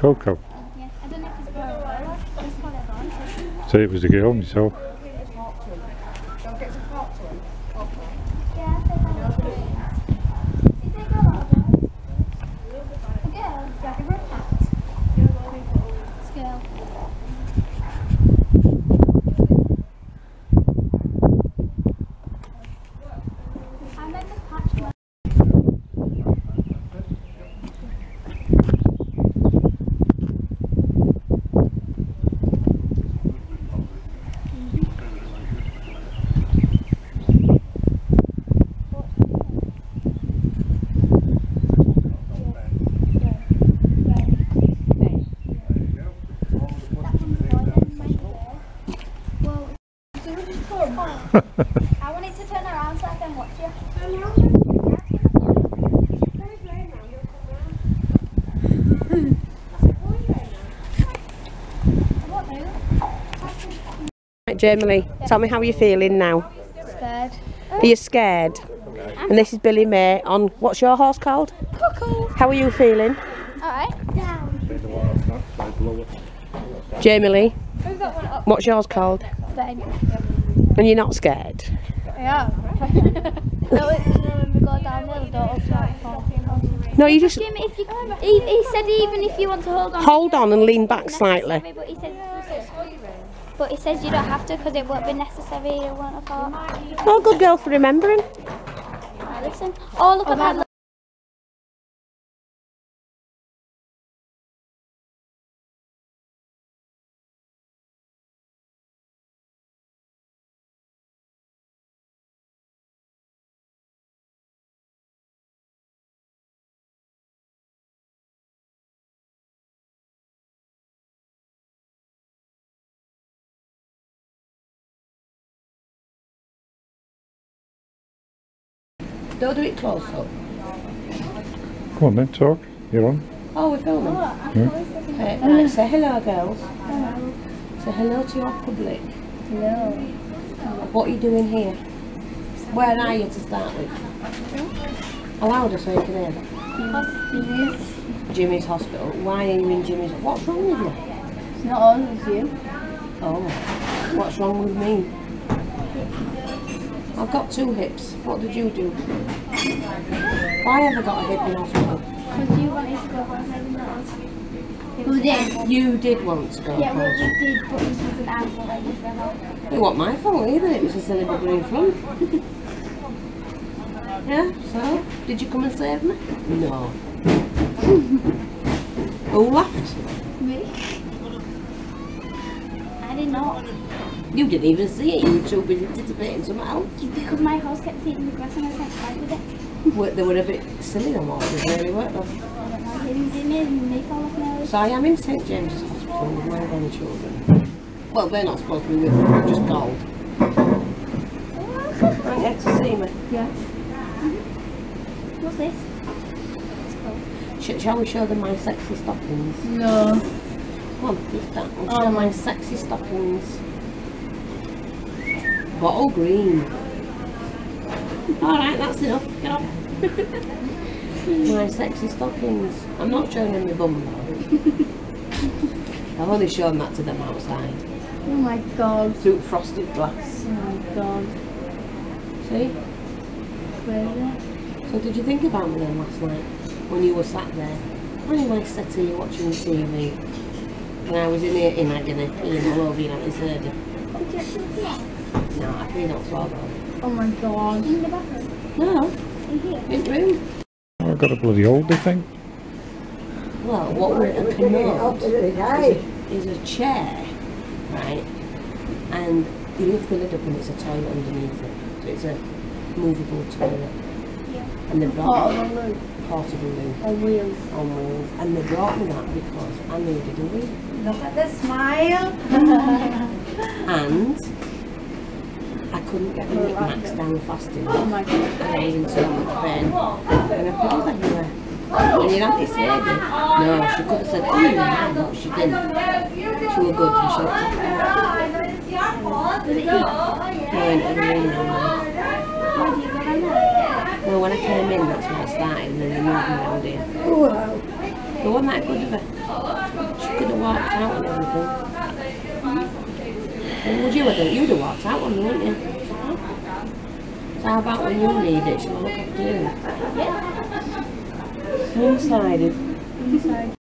Coco? Yeah, I don't know if it's a boy or a girl. Let's call it a. Say it was a girl myself. Yeah, I said that was a girl. Is it a girl or a boy? A girl? It's like a red hat. It's a girl. I meant the patch Well, so we just come. I want it to turn around so I can watch you. Right, Lee, tell me how you're feeling now. Scared. Are you scared? And this is Billy May on, what's your horse called? Cuckoo. How are you feeling? Alright. Down. Jamie Lee, We've one up. what's yours called? Ben. And you're not scared? Yeah. no, it's when we go downhill, don't upset No, you just Jimmy, if you, he, he said even if you want to hold on. hold on and lean back slightly. But he says, but he says you don't have to because it won't be necessary. It won't have thought. Oh, good girl for remembering. Right, listen. Oh, look at my. Don't do it close up. Come on then, talk. You're on. Oh, we're filming. Oh, okay, right, say hello, girls. Say hello to your public. Hello. What are you doing here? Where are you to start with? Hmm? Louder so you can hear them. Jimmy's hospital. Why are you in Jimmy's? What's wrong with you? It's not on, it's you. Oh, what's wrong with me? I've got two hips. What did you do? Why have I got a hip in hospital? Because you wanted to go for a head nose. Who did? You did want to go. Yeah, well, first. we did, but this was an apple like this level. It wasn't my fault either. It was a silly bugger in front. yeah. So, did you come and save me? No. Who laughed? Me? I did not. You didn't even see it. You were too busy anticipating something else. Because my horse kept eating the grass and I kept fight with it. What, They were a bit silly really, weren't they? I don't know. Didn't, didn't it? They fall off nose. So I am in St James's Hospital with my grandchildren. Well, they're not supposed to be with me, they're just called. Aren't you to see me? Yeah. What's this? Sh- shall we show them my sexy stockings? No. Come on, lift that. I'll um, show my sexy stockings. Bottle green. Alright, that's enough. Get off. my sexy stockings. I'm not showing them my bum though. I've only shown that to them outside. Oh my god. Through frosted glass. Oh my god. See? So did you think about me then last night when you were sat there on your nice settee watching the TV and I was in here in agony, peeing all over you like this herder? Did you actually see it? No, I peed not swallow. Oh my god. In the bathroom? No, In here? in room. Oh, I've got a bloody oldie thing. Well, what we're a commode is a, is a chair, right? And you lift the lid up and it's a toilet underneath it. So it's a movable toilet. Yeah. And they brought Part me of a loop. portable loo On wheels. on wheels. And they brought me that because I needed a wee. Look at the smile. And I couldn't get the knickknacks down fast enough. oh my god. I was in so much pain. And I put it everywhere. And your auntie said it. No, she could have said, oh, you man, but she didn't. She was good and she looked. Was it you? I went to the room and do you go on? Well, when I came in, that's when I started, and then they moved me around here. Oh, Whoa. But wasn't that good of her? She could have walked out and everything. And would you have done? You'd have walked out on me, wouldn't you? How about when you need it? Shall I look after you? Yeah. One-sided. Inside.